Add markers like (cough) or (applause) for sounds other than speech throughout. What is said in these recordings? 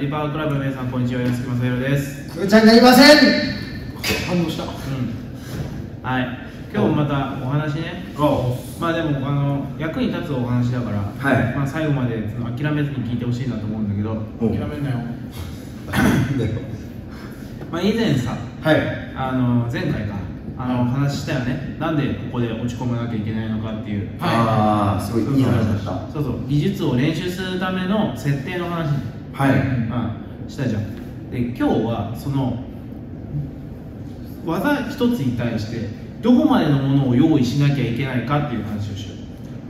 ティパワークラブの皆さんこんにちは。安木正弘です。ふーちゃんがいません。反応した。うん。はい。今日もまたお話ね。まあでもあの役に立つお話だから、はい。まあ、最後までその諦めずに聞いてほしいなと思うんだけど、お諦めんなよ。まあ、以前さはい。あの前回かあの話したよね。なんでここで落ち込まなきゃいけないのかっていう。ああすごいいい話だった。そうそう。技術を練習するための設定の話はい。うん、したじゃん。で今日はその技一つに対してどこまでのものを用意しなきゃいけないかっていう話をしよ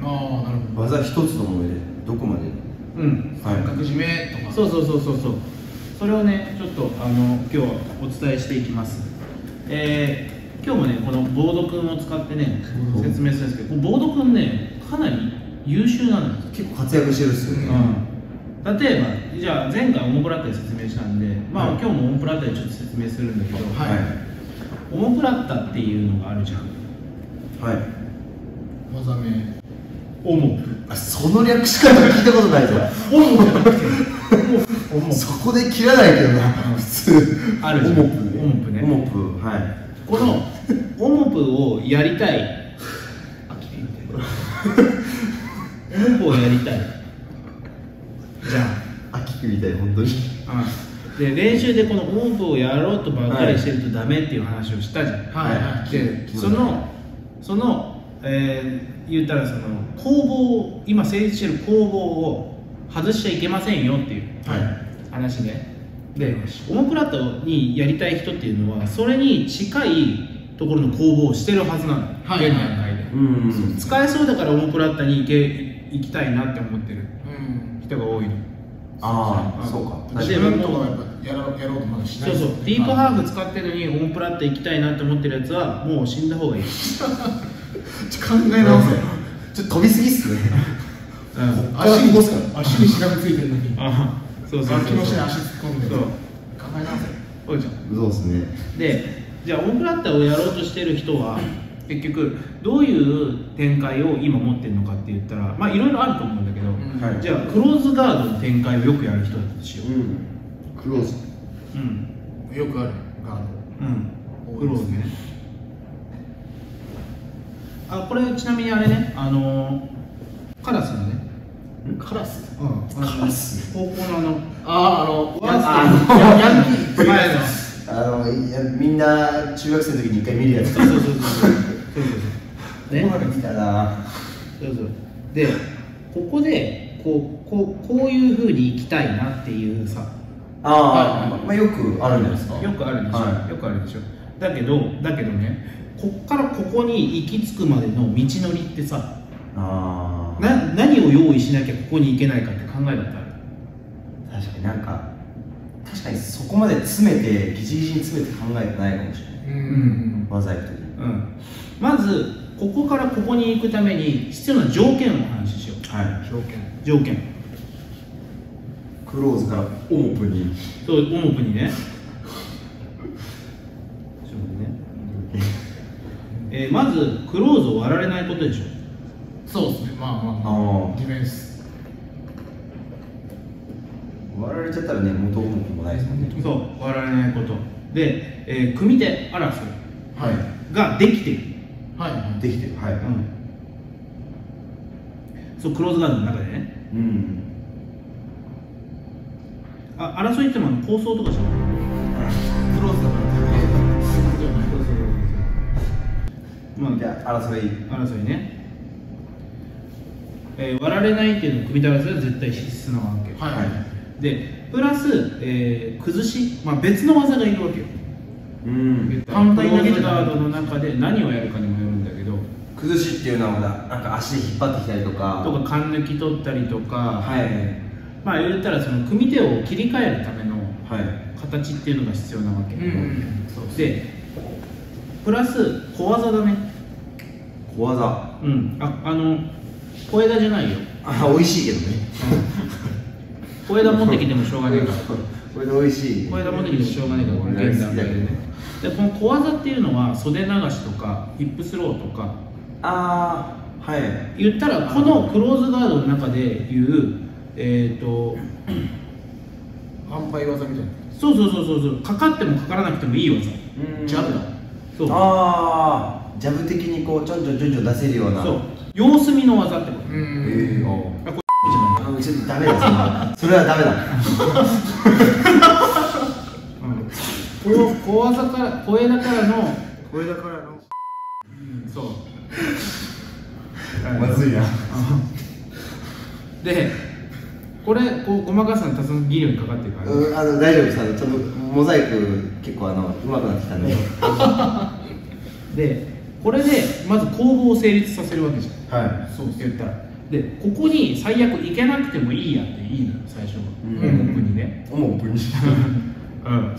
ああなるほど。技一つのものでどこまで？ううん。はい。三角締めとか。そうそうそうそうそう。それをねちょっとあの今日はお伝えしていきます。えー、今日もねこのボードくんを使ってねう。ん説明するんですけどボードくんねかなり優秀なのよ結構活躍してるっすよね。うん、例えばじゃあ前回オモプラッタで説明したんで、まあはい。今日もオモプラッタでちょっと説明するんだけど、はい。オモプラッタっていうのがあるじゃん。はい。技名。オモあその略し方聞いたことないぞ。オモじゃなくてオモそこで切らないけどな。普 (laughs) 通あるじゃん。オモプね。オモプね。オモプ。はい。このオモプをやりたい。あきれいみたいなオモプをやりたいんあきくみたい本当に？うん。で練習でこのオモプをやろうとばっかりしてるとダメっていう話をしたじゃん、はい。はい。でそのその、えー言ったらその工房を今成立してる工房を外しちゃいけませんよっていうはい。話ねでオモプラットにやりたい人っていうのはそれに近いところの工房をしてるはずなの、はい。現段階で、うん。使えそうだからオモプラッタに行け行きたいなって思ってるうん。人が多いのああそうか。自分とかはやっぱやろうやろうとまだしない。そうそう。ディープハーフ使ってるのにオモプラッタ行きたいなって思ってるやつはもう死んだ方がいい、(laughs) ちょ考え直せ。(laughs) ちょっと飛びすぎっすね。うん、ここからここっすか足にしがみついてるのにあそうそうそう。楽器の下に足突っ込んで。そう。考え直せ。そうじゃん。そうっすね。でじゃあオンプラッターをやろうとしてる人は結局どういう展開を今持ってるのかって言ったらまあいろいろあると思うんだけど、うんはい。じゃあクローズガードの展開をよくやる人だとしよううん。クローズ。うん。よくある。ガーうん。クローズね。あこれちなみにあれねあのーカラスのね。カラス？うん。カラス？高校のあのあああのワンスあのヤヤンキー。前のあのいやみんな中学生の時に一回見るやつ。そうそうそうそうそうそうそうね。ここまで見たな。そうそう。でここでこうこうこういうふうに行きたいなっていうさ。ああ、まあよくあるんですか。よくあるでしょ、はよくあるでしょ。だけどだけどねこっからここに行き着くまでの道のりってさああな何を用意しなきゃここに行けないかって考えたことある。確かになんか確かにそこまで詰めてギチギチに詰めて考えてないかもしれない。うん。技やる時にうんまずここからここに行くために必要な条件をお話ししよう。はい。条件。条件。クローズからオープンに。そうオモプにね。ちょっと待ってね。(laughs) えーまずクローズを割られないことでしょ。そうですね。まあまあまあ。あディフェンス。割られちゃったらね元も子もないですもんね。そう割られないこと。で、えー組手争いはい。ができてる、できてる。はいうん、そうクローズガードの中でね。うん。あ争いっても構想とかじゃない？クローズだからまあで争い。争いね、えー割られないっていうの組手争いは絶対必須なわけ、はいはい。でプラス、えー崩し、まあ、別の技がいるわけようん。反対だけガードの中で何をやるかにもよるんだけど。崩しっていうのはまだなんか足で引っ張ってきたりとか。とか勘抜き取ったりとか、はい。まあ言ったらその組手を切り替えるためのはい。形っていうのが必要なわけ、うん。うんそうでプラス小技だね。小技。うん。ああの小枝じゃないよ。あ美味しいけどね。小枝持ってきてもしょうがないから。これで美味しい。小枝持ってきてもしょうがないからこの現段階でねでこの小技っていうのは袖流しとかヒップスローとか。ああはい。言ったらこのクローズガードの中でいうえっ、と販売技みたいな。そうそうそうそうそう。かかってもかからなくてもいい技。うん。ジャブだ。そう。ああジャブ的にこうちょんちょんちょんちょん出せるような。そう。様子見の技ってこと。うえん。えああこれ。じゃないあちょっとダメだそれはダメだ。こ (laughs) 小技から小枝からのこれだからの。そう。まずいな。でこれこうごまかすの多分技量にかかってるから、うんあの大丈夫です。あのちょっとモザイク結構あの上手くなってきたんで。(laughs) でこれでまず攻防を成立させるわけじゃん。はい。そうって言ったら。でここに最悪行けなくてもいいやっていいのよ最初は。うん。本国にね。もう分離 (laughs) うん。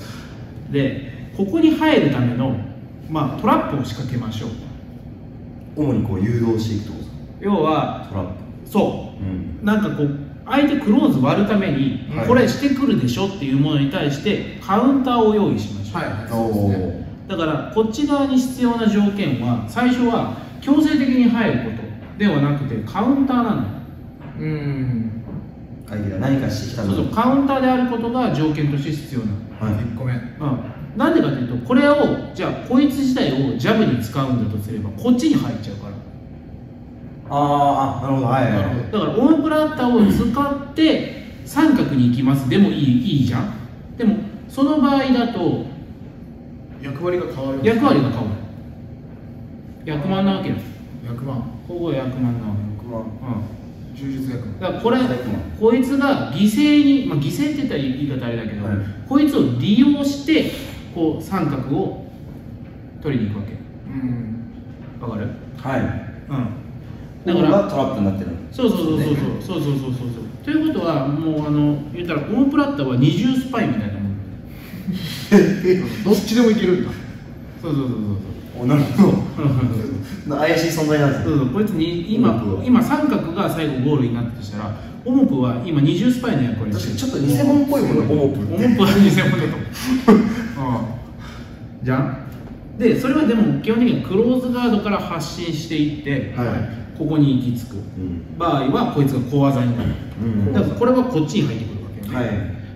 でここに入るためのまあトラップを仕掛けましょう。主にこう誘導していくと要はトラップ。そう。うん。なんかこう相手クローズ割るために、はい。これしてくるでしょっていうものに対してカウンターを用意しましょう、はいはい。おそうですねだからこっち側に必要な条件は最初は強制的に入ることではなくてカウンターなのうん。相手が何かしてきたのそうそう。カウンターであることが条件として必要なの。はい。1個目うん、なんでかというとこれをじゃあこいつ自体をジャブに使うんだとすればこっちに入っちゃうから。あーあなるほど。はい。はいだからオンプラッターを使って三角に行きます。でもいいいいじゃん。でもその場合だと役割が変わる役割が変わる。役満なわけよ。役満。ここが役満なわまあけうん。充実役満。だからこれ役満。こいつが犠牲に、まあ、犠牲って言ったら言い方あれだけど、はい。こいつを利用してこう三角を取りに行くわけ。うん。わかる？はい。うん。だかららトラップになってるそうそうそうそうそう。そうそうそうそうそう。ということはもうあの言ったらオープラッターは二重スパイみたいなもん。(laughs) どっちでもいけるんだ。そうそうそうおなるほそうど怪しい存在なんです。うそうこいつに今今三角が最後ゴールになったとしたらオモプは今二重スパイの役割。確かにちょっと偽物っぽいもんねオモプオモプは偽物だとじゃん。でそれはでも基本的にクローズガードから発信していって、はい。ここに行き着く。うん。場合はこいつが小技になる、うん。だからこれはこっちに入ってくるわけよね、は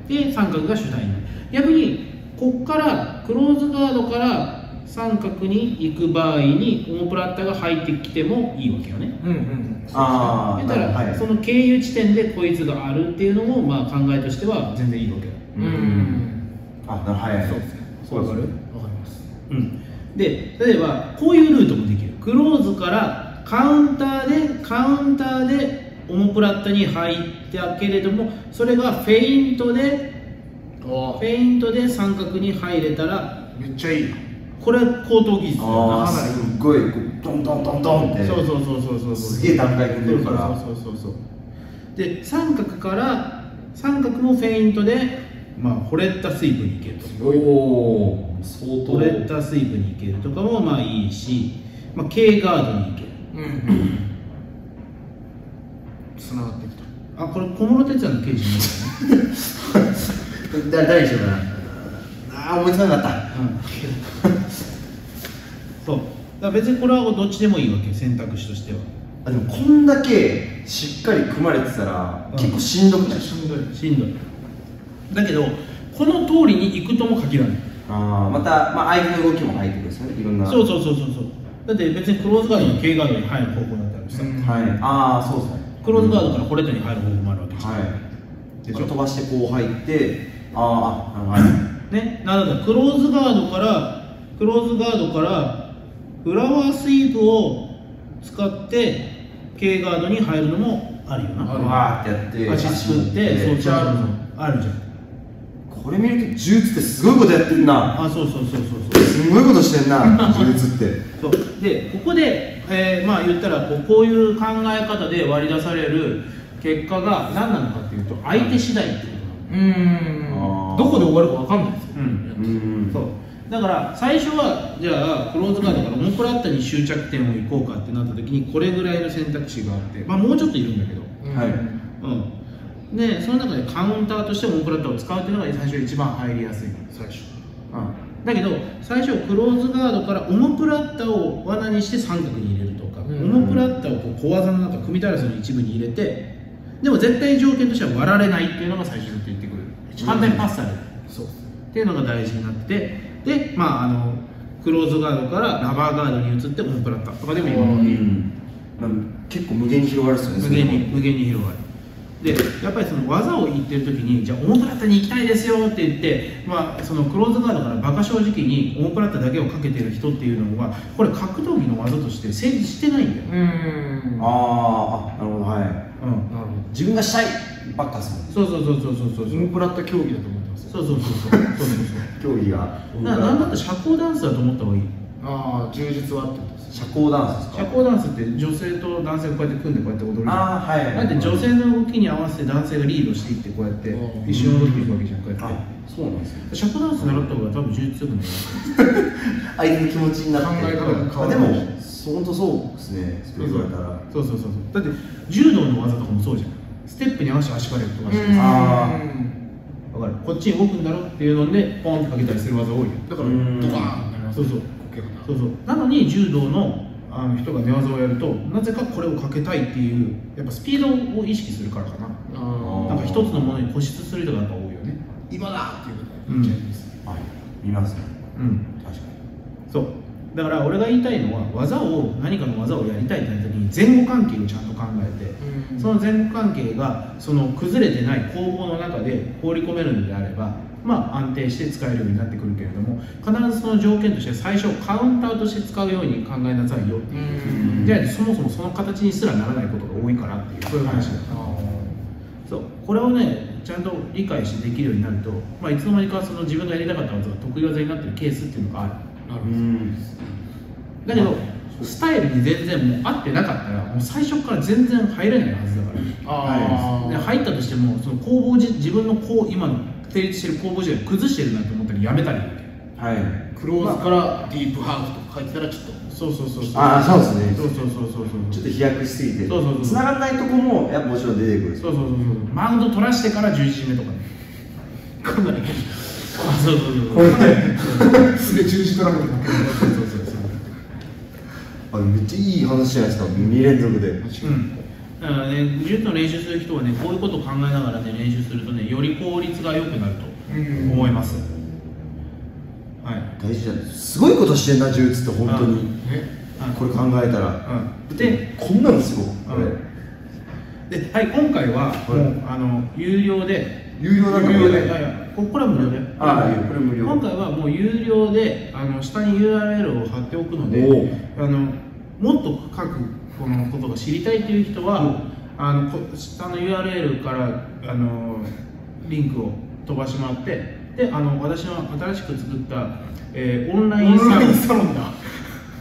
い。で三角が主体になる。逆にこっからクローズガードから三角に行く場合にオモプラッターが入ってきてもいいわけよね。うんうんああら、はいその経由地点でこいつがあるっていうのもまあ考えとしては全然いいわけよ。うんうんあなるはいはい。そうですね。そうわかるわかります。うん。で例えばこういうルートもできる。クローズからカウンターでカウンターでオモプラッタに入ったけれどもそれがフェイントであフェイントで三角に入れたらめっちゃいいこれ高等技術だよな。すっごいこうドンドンドンドンって。そうそうそうそうそうすげえ段階踏んでるから。そうそうそうそうで三角から三角もフェイントでまあホレッタスイープに行けると。おお相ホレッタスイープに行けるとかもまあいいし、まあ、K ガードに行ける。うんつながってきた。あこれ小室哲哉の刑事になる (laughs) だ誰にしようかなああ思いつかなかった。うんそう。だから別にこれはどっちでもいいわけ選択肢としては。あでもこんだけしっかり組まれてたら、うん。結構しんどくない？しんどい。しんどい。だけどこの通りに行くとも限らない。ああまた、まあ、相手の動きも入ってくるんですよねいろんな。そうそうそうそうそう。だって別にクローズガードに K ガードに入る方向だってあるしさ、うん。はい。ああそうですねクローズガードからホレットに入る方向もあるわけじゃん、はい。で飛ばしてこう入ってあーあはいね、なんだクローズガードからクローズガードからフラワースイープを使って K ガードに入るのもあるよな。わーってやって。足作ってそうめっちゃある。のあるじゃん。これ見ると呪術ってすごいことやってんな。あそうそうそうそうそう。すごいことしてんな (laughs) 呪術って。そう。でここで、えーまあ言ったらこうこういう考え方で割り出される結果が何なのかっていうと相手次第ってことなの。うん。どこで終わるかわかんないですよ。うん。う。ん。そうだから最初はじゃあクローズガードからモンプラッタに終着点を行こうかってなった時にこれぐらいの選択肢があってまあもうちょっといるんだけど。はい。うん。でその中でカウンターとしてモンプラッタを使うっていうのが最初一番入りやすい最初。だけど最初クローズガードからオモプラッタを罠にして三角に入れるとか、うん。オモプラッタをこう小技の中組みタラスの一部に入れてでも絶対条件としては割られないっていうのが最初ずっと言ってくる。反対パスされる。そう。っていうのが大事になってでまああのクローズガードからラバーガードに移ってオンプラッタとかでも今うのいい。んまあ結構無限に広がるっすよね無限に無限に広がる。でやっぱりその技を言ってる時にじゃあオモプラッタに行きたいですよって言って、まあ、そのクローズガードからバカ正直にオモプラッタだけをかけてる人っていうのはこれ格闘技の技として成立してないんだよ、うん。あーあなるほどはい。うん、なるほ自分がしたいばっかっすそうそうそうそうそうそう。どインプラット競技だと思ってますそうそうそうそうそう。そう競技が。そうななんだったら社交ダンスだと思った方がいい？ああ充実はってことです社交ダンスですか？社交ダンスって女性と男性がこうやって組んでこうやって踊るじゃん。ああはい。だって女性の動きに合わせて男性がリードしていってこうやってうん。一緒に踊っていくわけじゃんこうやっあそうなんですよて社交ダンス習った方が多分充実よくなる。相手の気持ちになって。考え方が変わる。あでも本当そうですね。そう言われたら。そうそうそうそう。だって柔道の技とかもそうじゃんステップに合わせて足からやるとかしてあわかる。こっちに動くんだろっていうのでポンってかけたりする技多いよ。だからうん。ドカーンなりますそうそう。こけがそうそう。なのに柔道のあの人が寝技をやるとなぜかこれをかけたいっていうやっぱスピードを意識するからかな。あなんか一つのものに固執する人がやっぱ多いよね。今だっていうのが言っちゃいます。はい。見ますね。うん。確かそうだから俺が言いたいのは技を何かの技をやりたいってなった時に前後関係をちゃんと考えてうん。その前後関係がその崩れてない攻防の中で放り込めるのであればまあ安定して使えるようになってくるけれども必ずその条件として最初カウンターとして使うように考えなさいよっていう。うん。じゃあそもそもその形にすらならないことが多いからっていう。そういう話だあそうこれをねちゃんと理解してできるようになると、まあ、いつの間にかその自分がやりたかった技が得意技になってるケースっていうのがあるーなるほどうん。だけどスタイルに全然もう合ってなかったらもう最初から全然入れないはずだから。あで入ったとしてもその攻防じ自分のこう今の成立してる攻防自体を崩してるなと思ったらやめたりだけはい。クローズからディープハーフとか書いてたらちょっと。そうそうそうそう。ああそうですね。そうそうそうそうそう。ちょっと飛躍しすぎてそうそうそう。繋がらないとこもやっぱもちろん出てくる。そうそうそうそう。マウンド取らしてから11時目とかね。かなりあそうそうそう。そうすげえ十字取られて。るそうそうそうそうあめっちゃいい話じゃないですか2連続で。うん。だからね柔道の練習する人はねこういうことを考えながらね練習するとねより効率が良くなるとうん。思います、はい。大事じゃない。すごいことしてんな柔術って本当に。ねこれ考えたら。うん、でこんなんですよこれで、はい、今回はもう、はいあの有料で。有料なんだ有料で、これは無料でああこれ無料今回はもう有料であの下に URL を貼っておくのでおあのもっと深くこのことが知りたいという人はあのこ下の URL からあのリンクを飛ばしてもらってであの私の新しく作った、えーオンラインサロンサロンだ。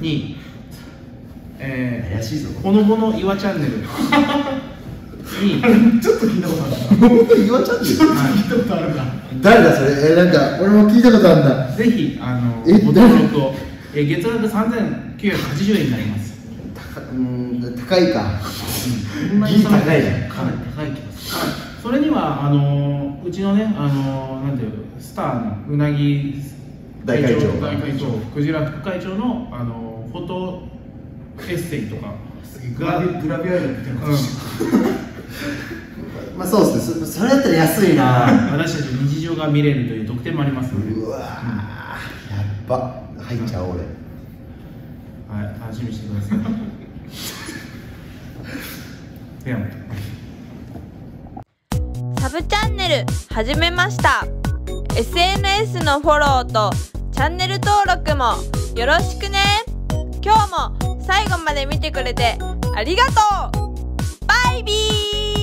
に、えー怪しいぞ。ほのぼの岩チャンネル。に、ちょっと聞いたことあるな。本当に言わちゃってる聞いたことあるな。誰だそれ？えなんか俺も聞いたことあるんだ。ぜひあのえご登録を、えー月額3980円になります。うーん高いか。オンラインサロンギリ高いじゃん。かなり高い気がする。はいそれにはあのうちのねあのなんていうスターのうなぎ大会長。大会長クジラ副会長のあのフォトエッセイとかグラビグラビアアイドルみたいなことして (laughs) まあそうですね。そそれだったら安いな。私たちの日常が見れるという特典もありますので、うわー。やっば。入っちゃおう俺。はい、楽しみにしてください。ではまた。サブチャンネル始めました。SNS のフォローとチャンネル登録もよろしくね。今日も最後まで見てくれてありがとうバイビー